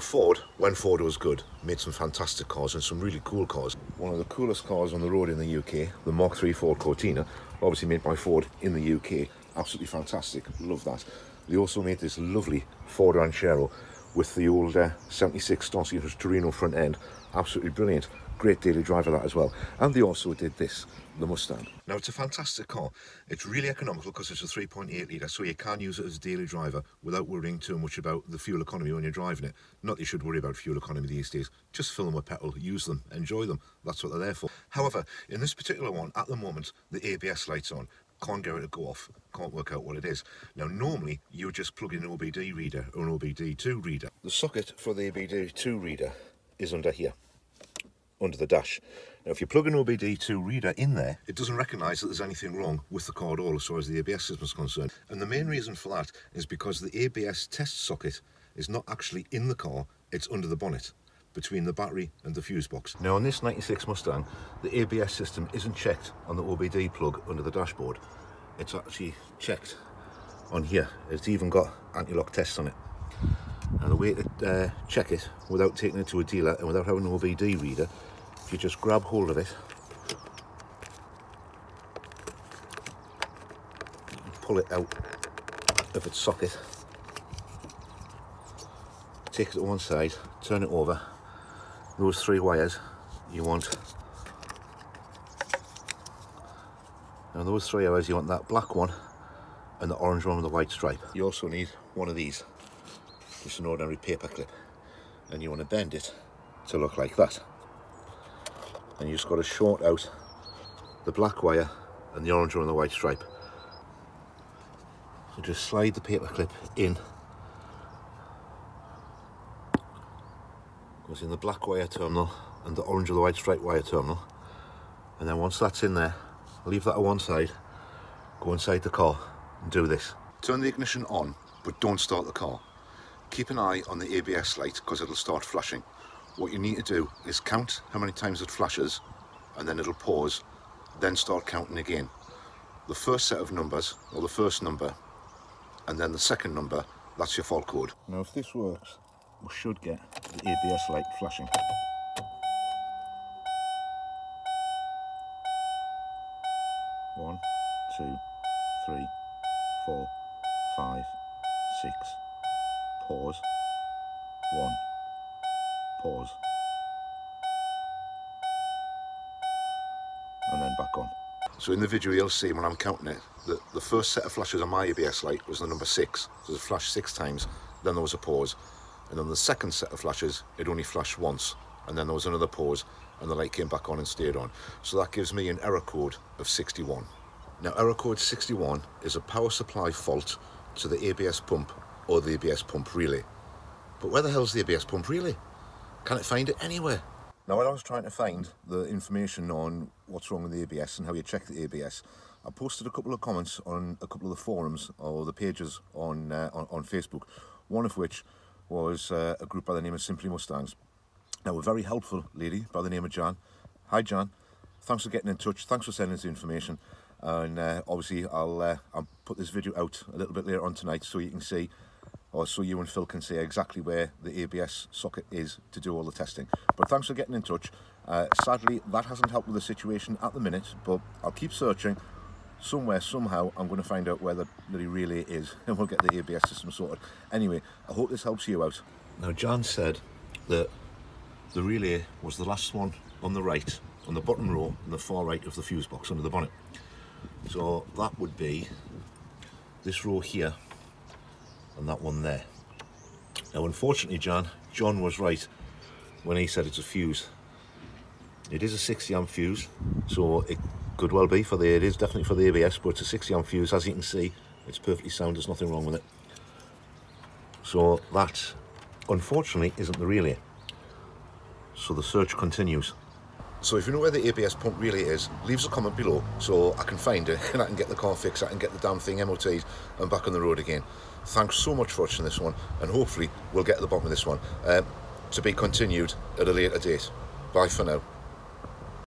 Ford, when Ford was good, made some fantastic cars and some really cool cars. One of the coolest cars on the road in the UK, the Mark III Ford Cortina, obviously made by Ford in the UK. Absolutely fantastic, love that. They also made this lovely Ford Ranchero with the old uh, 76 Starsky Torino front end. Absolutely brilliant. Great daily driver that as well. And they also did this, the Mustang. Now it's a fantastic car. It's really economical because it's a 3.8 litre, so you can use it as a daily driver without worrying too much about the fuel economy when you're driving it. Not that you should worry about fuel economy these days. Just fill them with petrol, use them, enjoy them. That's what they're there for. However, in this particular one, at the moment, the ABS light's on can't get it to go off, can't work out what it is. Now normally you would just plug in an OBD reader or an OBD2 reader. The socket for the OBD2 reader is under here under the dash. Now if you plug an OBD2 reader in there, it doesn't recognise that there's anything wrong with the car at all as far as the ABS system is concerned. And the main reason for that is because the ABS test socket is not actually in the car, it's under the bonnet between the battery and the fuse box. Now on this 96 Mustang, the ABS system isn't checked on the OBD plug under the dashboard. It's actually checked on here. It's even got anti-lock tests on it. And the way to uh, check it without taking it to a dealer and without having an OBD reader if you just grab hold of it pull it out of its socket take it to one side turn it over those three wires you want now those three wires you want that black one and the orange one with the white stripe you also need one of these just an ordinary paper clip and you want to bend it to look like that and you just got to short out the black wire and the orange one and the white stripe. So just slide the paper clip in. Goes in the black wire terminal and the orange or the white stripe wire terminal. And then once that's in there, leave that on one side, go inside the car and do this. Turn the ignition on, but don't start the car. Keep an eye on the ABS light because it'll start flashing what you need to do is count how many times it flashes and then it'll pause then start counting again the first set of numbers or the first number and then the second number that's your fault code now if this works we should get the ABS light flashing one two three four five six pause one pause and then back on. So in the video you'll see when I'm counting it that the first set of flashes on my ABS light was the number six. So it flashed six times, then there was a pause. And on the second set of flashes, it only flashed once. And then there was another pause and the light came back on and stayed on. So that gives me an error code of 61. Now error code 61 is a power supply fault to the ABS pump or the ABS pump relay. But where the hell's the ABS pump relay? Can it find it anywhere? Now, when I was trying to find the information on what's wrong with the ABS and how you check the ABS, I posted a couple of comments on a couple of the forums or the pages on uh, on, on, Facebook, one of which was uh, a group by the name of Simply Mustangs. Now, a very helpful lady by the name of Jan. Hi, Jan. Thanks for getting in touch. Thanks for sending us the information. And uh, obviously, I'll, uh, I'll put this video out a little bit later on tonight so you can see or so you and Phil can see exactly where the ABS socket is to do all the testing. But thanks for getting in touch. Uh, sadly, that hasn't helped with the situation at the minute, but I'll keep searching. Somewhere, somehow, I'm going to find out where the bloody relay is and we'll get the ABS system sorted. Anyway, I hope this helps you out. Now, John said that the relay was the last one on the right, on the bottom row, on the far right of the fuse box under the bonnet. So that would be this row here and that one there. Now unfortunately John, John was right when he said it's a fuse. It is a 60 amp fuse, so it could well be for the, it is definitely for the ABS, but it's a 60 amp fuse, as you can see, it's perfectly sound, there's nothing wrong with it. So that, unfortunately, isn't the relay. So the search continues. So if you know where the ABS pump relay is, leave us a comment below so I can find it and I can get the car fixed, I can get the damn thing MOT'd and back on the road again. Thanks so much for watching this one and hopefully we'll get to the bottom of this one. Uh, to be continued at a later date. Bye for now.